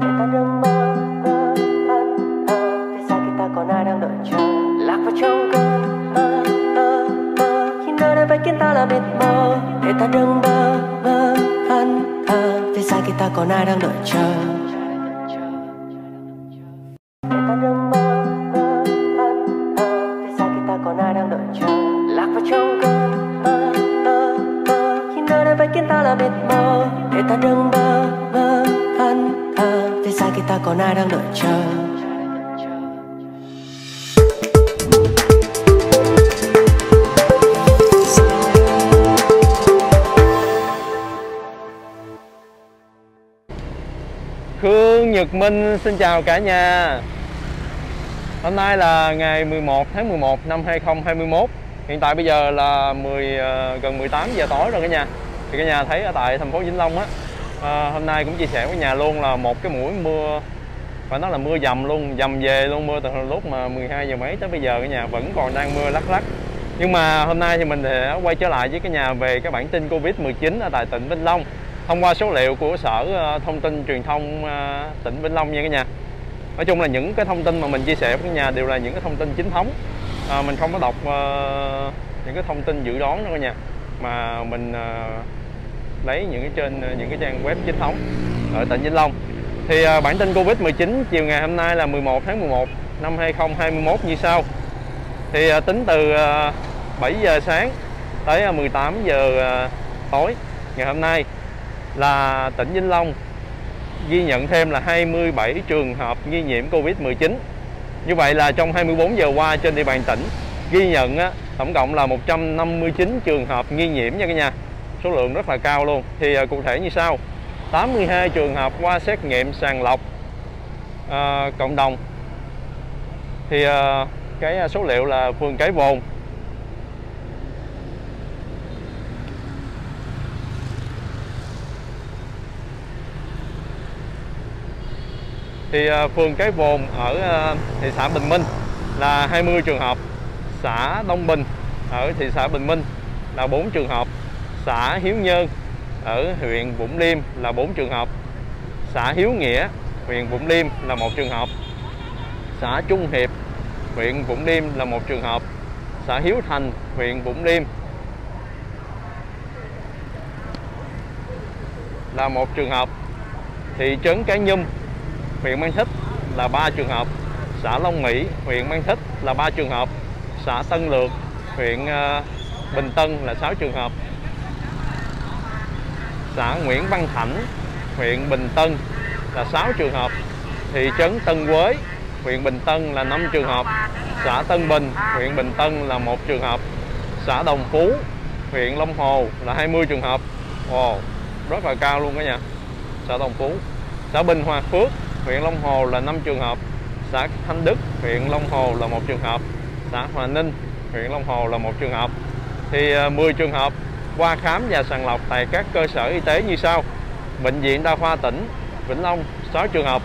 ta mơ vì sao khi ta còn đang đợi chờ? Lạc vào khi nơi đây ta là để ta đừng mơ mơ ân hờ vì sao khi ta còn ai đang đợi chờ? Nhật Minh xin chào cả nhà. Hôm nay là ngày 11 tháng 11 năm 2021 Hiện tại bây giờ là 10 ờ, gần 18 giờ tối rồi cả nhà. Thì cả nhà thấy ở tại thành phố Vĩnh Long á à, Hôm nay cũng chia sẻ với nhà luôn là một cái mũi mưa Phải nói là mưa dầm luôn, dầm về luôn mưa từ lúc mà 12 giờ mấy tới bây giờ cả nhà vẫn còn đang mưa lắc lắc. Nhưng mà hôm nay thì mình sẽ quay trở lại với cả nhà về cái bản tin Covid-19 ở tại tỉnh Vĩnh Long thông qua số liệu của sở ờ, thông tin truyền thông ờ, tỉnh Vĩnh Long nha cả nhà. Nói chung là những cái thông tin mà mình chia sẻ với nhà đều là những cái thông tin chính thống. À, mình không có đọc uh, những cái thông tin dự đoán đâu cả nhà. Mà mình uh, lấy những cái trên những cái trang web chính thống ở tỉnh Vĩnh Long. Thì uh, bản tin Covid-19 chiều ngày hôm nay là 11 tháng 11 năm 2021 như sau. Thì uh, tính từ uh, 7 giờ sáng tới 18 giờ tối ngày hôm nay là tỉnh Vĩnh Long ghi nhận thêm là 27 trường hợp nghi nhiễm Covid-19. Như vậy là trong 24 giờ qua trên địa bàn tỉnh ghi nhận á, tổng cộng là 159 trường hợp nghi nhiễm nha cả nhà. Số lượng rất là cao luôn. Thì à, cụ thể như sau: 82 trường hợp qua xét nghiệm sàng lọc à, cộng đồng. Thì à, cái à, số liệu là phường Cái Vồn thì à, phường Cái Vồn ở à, thị xã Bình Minh là 20 trường hợp. Xã Đông Bình ở thị xã Bình Minh là 4 trường hợp. Xã Hiếu Nhơn ở huyện Vũng Liêm là 4 trường hợp. Xã Hiếu Nghĩa, huyện Vũng Liêm là một trường hợp. Xã Trung Hiệp, huyện Vũng Liêm là một trường hợp. Xã Hiếu Thành, huyện Vũng Liêm là một trường hợp. Thị trấn Cái Nhum huyện Mang Thích là 3 trường hợp, xã Long Mỹ, huyện Mang Thích là 3 trường hợp, xã Tân Lược, huyện ờ, Bình Tân là 6 trường hợp, xã Nguyễn Văn Thảnh, huyện Bình Tân là 6 trường hợp, thị trấn Tân Quế, huyện Bình Tân là 5 trường hợp, xã Tân Bình, huyện Bình Tân là 1 trường hợp, xã Đồng Phú, huyện Long Hồ là 20 trường hợp. Ồ, wow, rất là cao luôn cả nhà. Xã Đồng Phú, xã Bình Hòa Phước, huyện Long Hồ là 5 trường hợp, xã Thanh Đức, huyện Long Hồ là một trường hợp, xã Hòa Ninh, huyện Long Hồ là một trường hợp. Thì à, 10 trường hợp qua khám và sàng lọc tại các cơ sở y tế như sau. Bệnh viện Đa khoa tỉnh Vĩnh Long 6 trường hợp,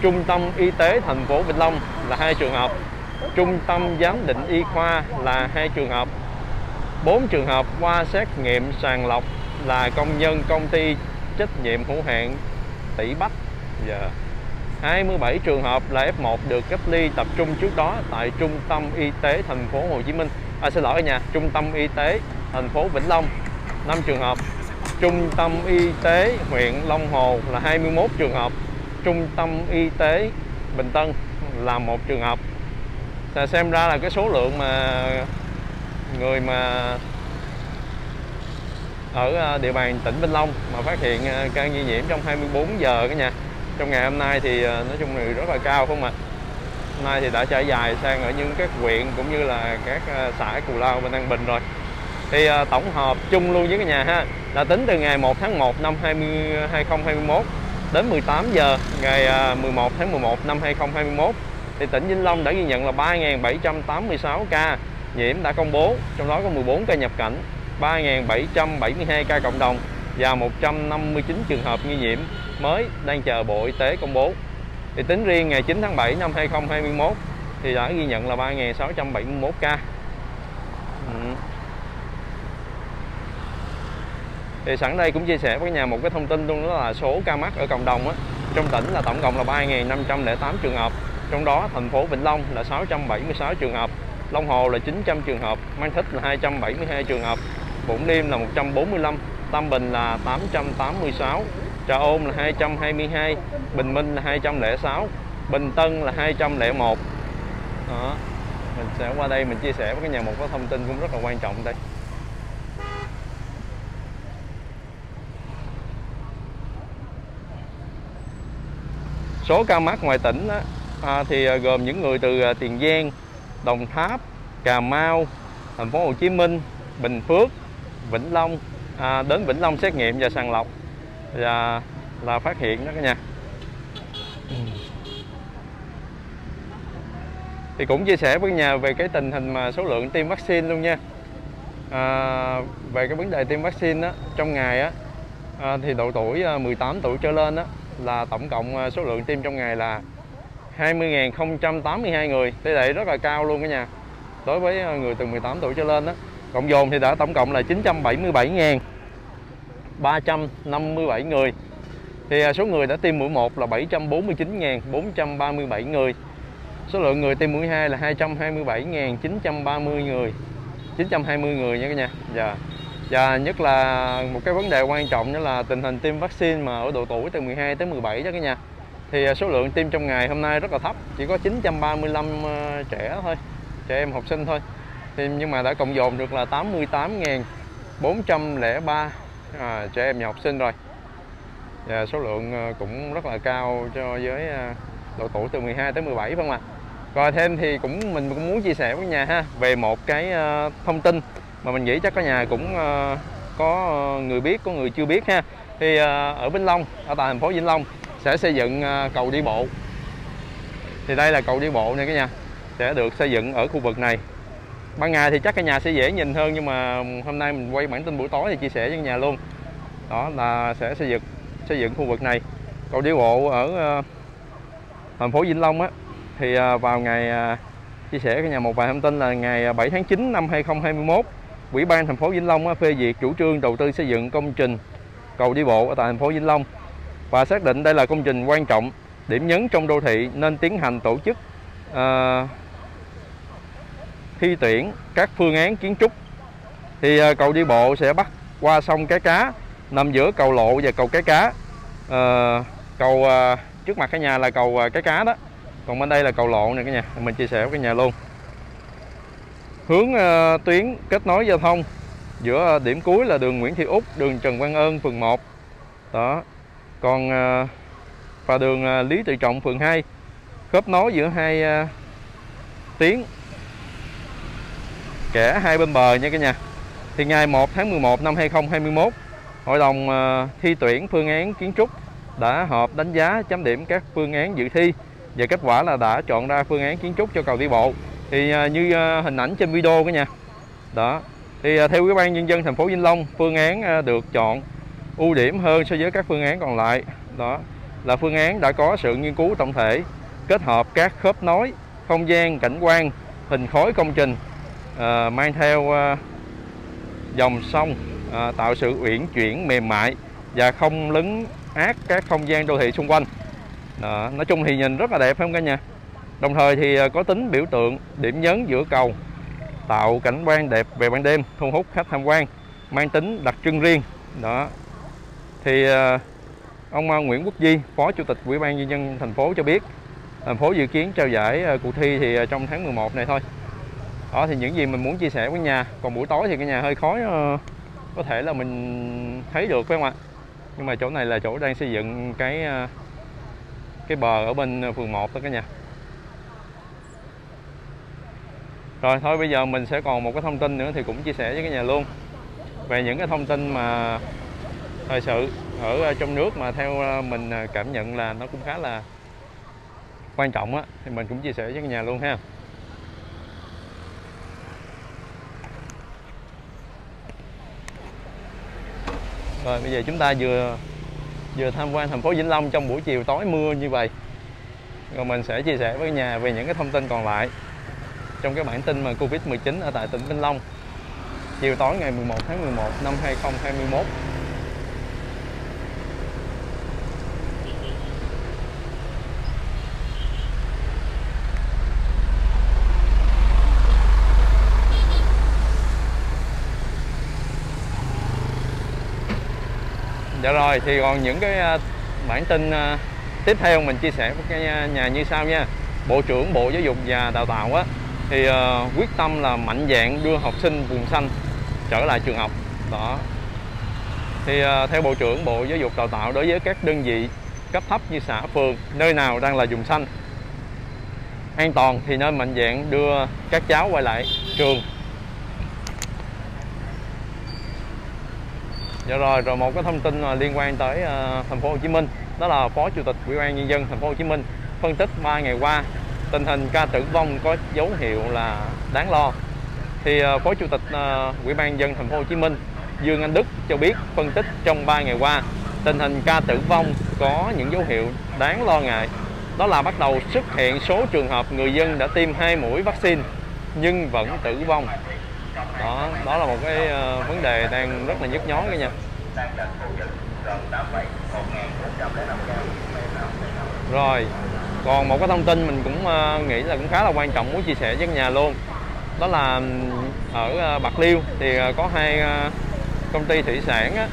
Trung tâm Y tế thành phố Vĩnh Long là hai trường hợp, Trung tâm giám định y khoa là hai trường hợp, 4 trường hợp qua xét nghiệm sàng lọc là công nhân công ty trách nhiệm hữu hạn Tỷ Bắc. Giờ yeah. 27 trường hợp là F1 được cách ly tập trung trước đó tại Trung tâm Y tế thành phố Hồ Chí Minh. À xin lỗi nha nhà, Trung tâm Y tế thành phố Vĩnh Long 5 trường hợp. Trung tâm Y tế huyện Long Hồ là 21 trường hợp. Trung tâm Y tế Bình Tân là một trường hợp. Xem ra là cái số lượng mà người mà ở à, địa bàn tỉnh Vĩnh Long mà phát hiện à, ca nghi nhiễm trong 24 giờ cả nhà trong ngày hôm nay thì ờ, nói chung là rất là cao không ạ? Hôm nay thì đã trải dài sang ở những các huyện cũng như là các ờ, xã Cù Lao bên An Bình rồi. Thì ờ, tổng hợp chung luôn với cái nhà ha là tính từ ngày 1 tháng 1 năm 20, 2021 đến 18 giờ ngày 11 tháng 11 năm 2021 thì tỉnh Vĩnh Long đã ghi nhận là 3.786 ca nhiễm đã công bố trong đó có 14 ca nhập cảnh 3.772 ca cộng đồng và 159 trường hợp nghi nhiễm mới đang chờ Bộ Y tế công bố. Thì tính riêng ngày 9 tháng 7 năm 2021 thì đã ghi nhận là 3.671 ca. Ừ. Thì sẵn đây cũng chia sẻ với nhà một cái thông tin luôn đó là số ca mắc ở cộng đồng á, trong tỉnh là tổng cộng là 3.508 trường hợp trong đó thành phố Vĩnh Long là 676 trường hợp Long Hồ là 900 trường hợp Mang Thích là 272 trường hợp Vũng Liêm là 145 Tam Bình là 886 Trà Ôn là 222 Bình Minh là 206 Bình Tân là 201 đó mình sẽ qua đây mình chia sẻ với cái nhà một cái thông tin cũng rất là quan trọng đây. Số ca mắc ngoài tỉnh đó, à, thì à, gồm những người từ à, Tiền Giang, Đồng Tháp, Cà Mau, Thành phố Hồ Chí Minh, Bình Phước, Vĩnh Long à, đến Vĩnh Long xét nghiệm và sàng lọc và là phát hiện đó cả nhà. Thì cũng chia sẻ với nhà về cái tình hình mà số lượng tiêm vaccine luôn nha. À, về cái vấn đề tiêm vaccine đó trong ngày á à, thì độ tuổi 18 tuổi trở lên đó là tổng cộng số lượng tiêm trong ngày là 20.082 người tỷ lệ rất là cao luôn cả nhà đối với người từ 18 tuổi trở lên đó cộng dồn thì đã tổng cộng là 357 người. Thì à, số người đã tiêm mũi 1 là 749.437 người. Số lượng người tiêm mũi 2 là 227.930 người. 920 người nha cả nhà. Dạ. Và nhất là một cái vấn đề quan trọng đó là tình hình tiêm vaccine mà ở độ tuổi từ 12 tới 17 đó cả nhà. Thì à, số lượng tiêm trong ngày hôm nay rất là thấp, chỉ có 935 ờ, trẻ thôi, trẻ em học sinh thôi. Thì, nhưng mà đã cộng dồn được là 88.403 à, trẻ em và học sinh rồi. Và số lượng ờ, cũng rất là cao cho với ờ, độ tuổi từ 12 tới 17 phải không ạ? Rồi thêm thì cũng mình cũng muốn chia sẻ với nhà ha về một cái ờ, thông tin mà mình nghĩ chắc có nhà cũng có người biết có người chưa biết ha. Thì ở Vĩnh Long ở tại thành phố Vĩnh Long sẽ xây dựng cầu đi bộ. Thì đây là cầu đi bộ nha cả nhà. Sẽ được xây dựng ở khu vực này ban ngày thì chắc cả nhà sẽ dễ nhìn hơn nhưng mà hôm nay mình quay bản tin buổi tối thì chia sẻ với nhà luôn. Đó là sẽ xây dựng xây dựng khu vực này. Cầu đi bộ ở uh, thành phố Vĩnh Long á. Thì uh, vào ngày uh, chia sẻ với nhà một vài thông tin là ngày 7 tháng 9 năm 2021 Ủy ban thành phố Vĩnh Long phê duyệt chủ trương đầu tư xây dựng công trình cầu đi bộ ở tại thành phố Vĩnh Long và xác định đây là công trình quan trọng, điểm nhấn trong đô thị nên tiến hành tổ chức uh, thi tuyển các phương án kiến trúc. Thì ờ, cầu đi bộ sẽ bắt qua sông Cái Cá, nằm giữa cầu lộ và cầu Cái Cá. à, cầu à, trước mặt cái nhà là cầu à, Cái Cá đó, còn bên đây là cầu lộ này cả nhà, mình chia sẻ với cái nhà luôn. Hướng à, tuyến kết nối giao thông giữa điểm cuối là đường Nguyễn Thị Úc, đường Trần Quang Ơn, phường 1. Đó, còn à, và đường à, Lý Tự Trọng phường 2 khớp nối giữa hai à, tuyến kẻ hai bên bờ nha cả nhà. Thì ngày 1 tháng 11 năm 2021 Hội đồng ờ, thi tuyển phương án kiến trúc đã họp đánh giá, chấm điểm các phương án dự thi và kết quả là đã chọn ra phương án kiến trúc cho cầu đi bộ. Thì ờ, như ờ, hình ảnh trên video cả nhà. Đó. Thì theo ủy ban nhân dân thành phố Vĩnh Long, phương án được chọn ưu điểm hơn so với các phương án còn lại. Đó. Là phương án đã có sự nghiên cứu tổng thể, kết hợp các khớp nối, không gian, cảnh quan, hình khối công trình à, mang theo à, dòng sông à, tạo sự uyển chuyển mềm mại và không lấn át các không gian đô thị xung quanh. Đó, nói chung thì nhìn rất là đẹp phải không cả nhà? Đồng thời thì có tính biểu tượng điểm nhấn giữa cầu tạo cảnh quan đẹp về ban đêm thu hút khách tham quan mang tính đặc trưng riêng. Đó thì ông Nguyễn Quốc Di, Phó Chủ tịch Ủy ban nhân dân thành phố cho biết thành phố dự kiến trao giải cuộc thi thì trong tháng 11 này thôi. Đó thì những gì mình muốn chia sẻ với nhà. Còn buổi tối thì cái nhà hơi khói ờ, có thể là mình thấy được, phải không ạ? Nhưng mà chỗ này là chỗ đang xây dựng cái ờ, cái bờ ở bên phường 1 đó cả nhà. Rồi, thôi bây giờ mình sẽ còn một cái thông tin nữa thì cũng chia sẻ với cái nhà luôn về những cái thông tin mà thời sự ở trong nước mà theo mình cảm nhận là nó cũng khá là quan trọng á, thì mình cũng chia sẻ với cả nhà luôn ha Rồi, bây giờ chúng ta vừa vừa tham quan thành phố Vĩnh Long trong buổi chiều tối mưa như vậy. Rồi mình sẽ chia sẻ với nhà về những cái thông tin còn lại trong cái bản tin mà Covid-19 ở tại tỉnh Vĩnh Long. Chiều tối ngày 11 tháng 11 năm 2021. Dạ rồi thì còn những cái à, bản tin à, tiếp theo mình chia sẻ với cái à, nhà như sau nha. Bộ trưởng bộ giáo dục và đào tạo á thì uh, quyết tâm là mạnh dạng đưa học sinh vùng xanh trở lại trường học. Đó. Thì uh, theo bộ trưởng bộ giáo dục đào tạo đối với các đơn vị cấp thấp như xã phường nơi nào đang là vùng xanh an toàn thì nên mạnh dạng đưa các cháu quay lại trường. Dạ rồi, rồi một cái thông tin à, liên quan tới uh, thành phố Hồ Chí Minh đó là Phó Chủ tịch Ủy ban nhân dân thành phố Hồ Chí Minh phân tích 3 ngày qua tình hình ca tử vong có dấu hiệu là đáng lo. Thì uh, Phó Chủ tịch uh, Ủy ban dân thành phố Hồ Chí Minh Dương Anh Đức cho biết phân tích trong 3 ngày qua tình hình ca tử vong có những dấu hiệu đáng lo ngại. Đó là bắt đầu xuất hiện số trường hợp người dân đã tiêm hai mũi vaccine nhưng vẫn tử vong. Đó, đó là một cái uh, vấn đề đang rất là nhức nhối cả nha. Rồi, còn một cái thông tin mình cũng uh, nghĩ là cũng khá là quan trọng muốn chia sẻ với nhà luôn. Đó là ở uh, bạc liêu thì uh, có hai uh, công ty thủy sản á,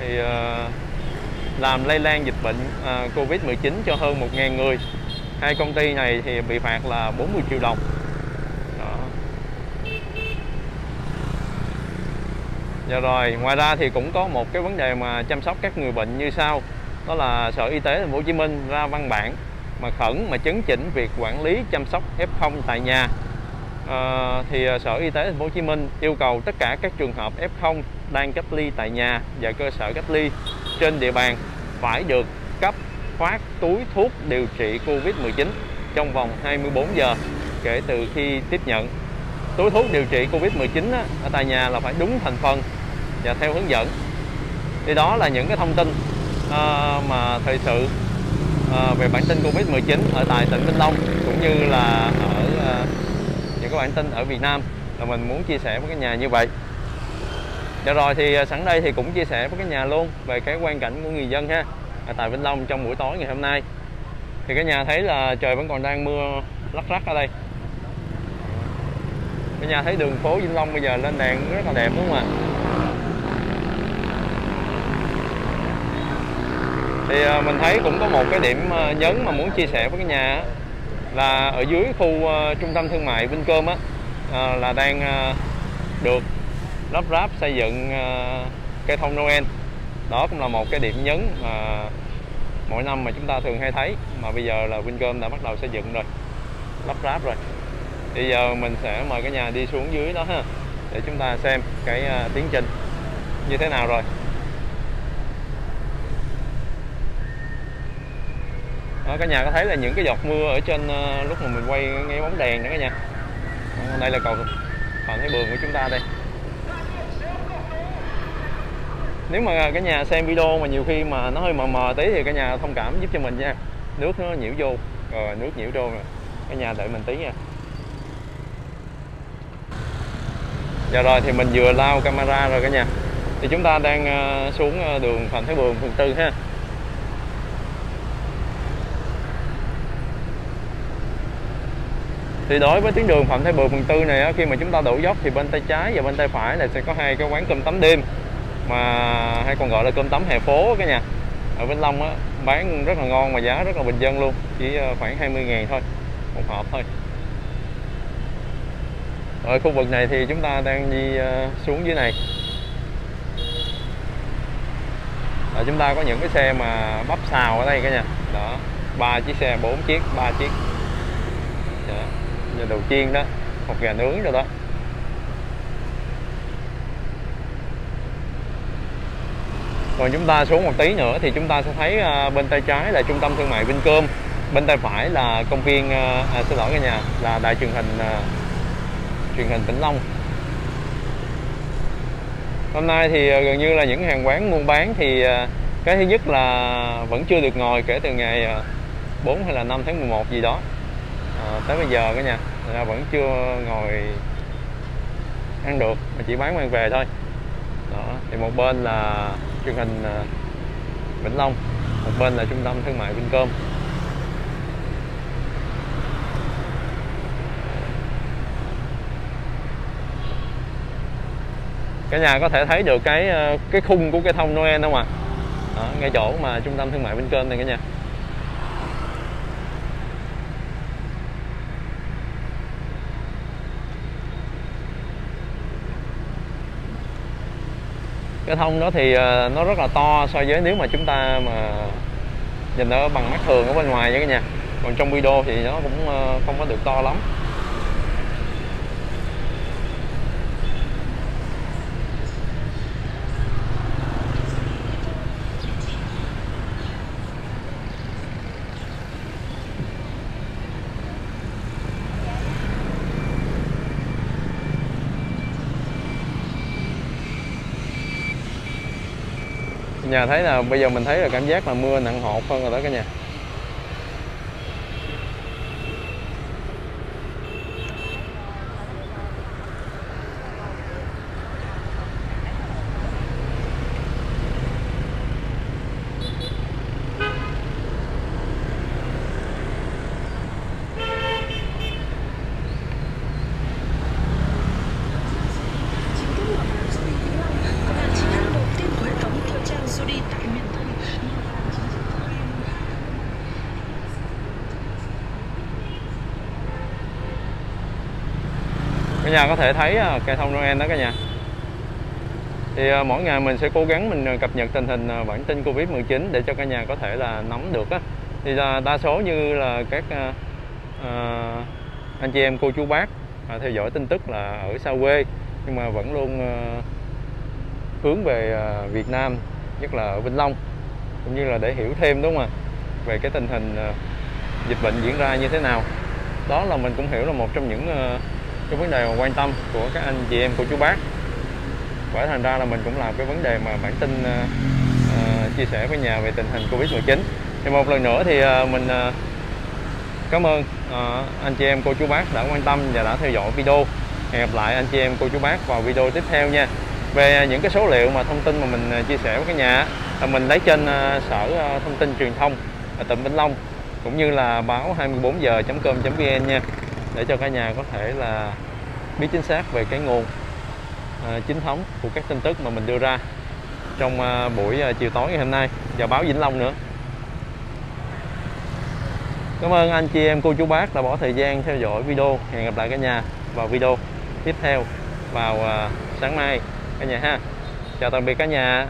thì uh, làm lây lan dịch bệnh uh, covid 19 cho hơn 1.000 người. Hai công ty này thì bị phạt là 40 triệu đồng Đó. Dạ rồi, ngoài ra thì cũng có một cái vấn đề mà chăm sóc các người bệnh như sau. Đó là Sở Y tế Thành phố Hồ Chí Minh ra văn bản mà khẩn mà chấn chỉnh việc quản lý chăm sóc F0 tại nhà. À, thì ờ, Sở Y tế Thành phố Hồ Chí Minh yêu cầu tất cả các trường hợp F0 đang cách ly tại nhà và cơ sở cách ly trên địa bàn phải được cấp phát túi thuốc điều trị Covid-19 trong vòng 24 giờ kể từ khi tiếp nhận. Túi thuốc điều trị Covid-19 ở tại nhà là phải đúng thành phần và theo hướng dẫn. Thì đó là những cái thông tin uh, mà thời sự uh, về bản tin Covid-19 ở tại tỉnh Vĩnh Long cũng như là ở uh, những cái bản tin ở Việt Nam là mình muốn chia sẻ với cái nhà như vậy. Dạ rồi thì sẵn đây thì cũng chia sẻ với cái nhà luôn về cái quan cảnh của người dân ha ở tại Vĩnh Long trong buổi tối ngày hôm nay. Thì cái nhà thấy là trời vẫn còn đang mưa lắc rắc ở đây. Cái nhà thấy đường phố Vĩnh Long bây giờ lên đèn rất là đẹp đúng không ạ? Thì à, mình thấy cũng có một cái điểm à, nhấn mà muốn chia sẻ với cái nhà là ở dưới khu à, trung tâm thương mại Vincom á là đang được lắp ráp xây dựng cây thông Noel. Đó cũng là một cái điểm nhấn mà mỗi năm mà chúng ta thường hay thấy, mà bây giờ là Vincom đã bắt đầu xây dựng rồi, lắp ráp rồi. Bây giờ mình sẽ mời cái nhà đi xuống dưới đó ha, để chúng ta xem cái tiến trình như thế nào rồi. Đó, cả nhà có thấy là những cái giọt mưa ở trên uh, lúc mà mình quay ngay bóng đèn đó cả nhà? Ờ, đây là cầu cầu cái Bường của chúng ta đây. Nếu mà cả nhà xem video mà nhiều khi mà nó hơi mờ mờ tí thì cả nhà thông cảm giúp cho mình nha. Nước nó nhiễu vô rồi nước nhiễu vô rồi cả nhà đợi mình tí nha. Dạ rồi thì mình vừa lao camera rồi cả nhà. Thì chúng ta đang xuống đường Phạm Thái Bường phường Tư ha. Thì đối với tuyến đường Phạm Thái Bường phần tư này khi mà chúng ta đổ dốc thì bên tay trái và bên tay phải là sẽ có hai cái quán cơm tắm đêm. Mà hay còn gọi là cơm tắm hè phố cả nhà. Ở Vĩnh Long á, bán rất là ngon mà giá rất là bình dân luôn, chỉ ờ, khoảng 20 ngàn thôi, một hộp thôi. Ở khu vực này thì chúng ta đang đi ờ, xuống dưới này. Ở chúng ta có những cái xe mà bắp xào ở đây cả nhà. Đó, ba chiếc xe, bốn chiếc, ba chiếc. Như đầu chiên đó hoặc gà nướng rồi đó. Còn chúng ta xuống một tí nữa thì chúng ta sẽ thấy à, bên tay trái là trung tâm thương mại Vincom bên tay phải là công viên à, à, xin lỗi cả nhà là đài truyền hình à, truyền hình Vĩnh Long. Hôm nay thì à, gần như là những hàng quán buôn bán thì cái thứ nhất là vẫn chưa được ngồi kể từ ngày 4 hay là 5 tháng 11 gì đó. À, tới bây giờ cả nhà là vẫn chưa ngồi ăn được mà chỉ bán mang về thôi. Đó thì một bên là truyền hình à, Vĩnh Long một bên là trung tâm thương mại Vincom. Cả nhà có thể thấy được cái à, cái khung của cái thông Noel không ạ? À? đó, ngay chỗ mà trung tâm thương mại Vincom này cả nhà. Cái thông đó thì ờ, nó rất là to so với nếu mà chúng ta mà nhìn nó bằng mắt thường ở bên ngoài nha cả nhà. Còn trong video thì nó cũng ờ, không có được to lắm. Nhà thấy là bây giờ mình thấy là cảm giác là mưa nặng hột hơn rồi đó cả nhà. Cả nhà có thể thấy à, cây thông Noel đó cả nhà. Thì à, mỗi ngày mình sẽ cố gắng mình à, cập nhật tình hình bản tin Covid-19 để cho cả nhà có thể là nắm được á. Thì đa số như là các à, anh chị em cô chú bác à, theo dõi tin tức là ở xa quê nhưng mà vẫn luôn à, hướng về à, Việt Nam nhất là ở Vĩnh Long cũng như là để hiểu thêm đúng không ạ về cái tình hình à, dịch bệnh diễn ra như thế nào. Đó là mình cũng hiểu là một trong những à, cái vấn đề mà quan tâm của các anh chị em cô chú bác. Bởi thành ra là mình cũng làm cái vấn đề mà bản tin uh, chia sẻ với nhà về tình hình Covid 19 thì một lần nữa thì uh, mình uh, cảm ơn uh, anh chị em cô chú bác đã quan tâm và đã theo dõi video. Hẹn gặp lại anh chị em cô chú bác vào video tiếp theo nha. Về những cái số liệu mà thông tin mà mình chia sẻ với cả nhà là mình lấy trên sở thông tin truyền thông ở tỉnh Vĩnh Long cũng như là báo 24 giờ.com.vn nha để cho cả nhà có thể là biết chính xác về cái nguồn à, chính thống của các tin tức mà mình đưa ra trong à, buổi à, chiều tối ngày hôm nay và báo Vĩnh Long nữa. Cảm ơn anh chị em cô chú bác đã bỏ thời gian theo dõi video. Hẹn gặp lại cả nhà vào video tiếp theo vào à, sáng mai cả nhà ha. Chào tạm biệt cả nhà.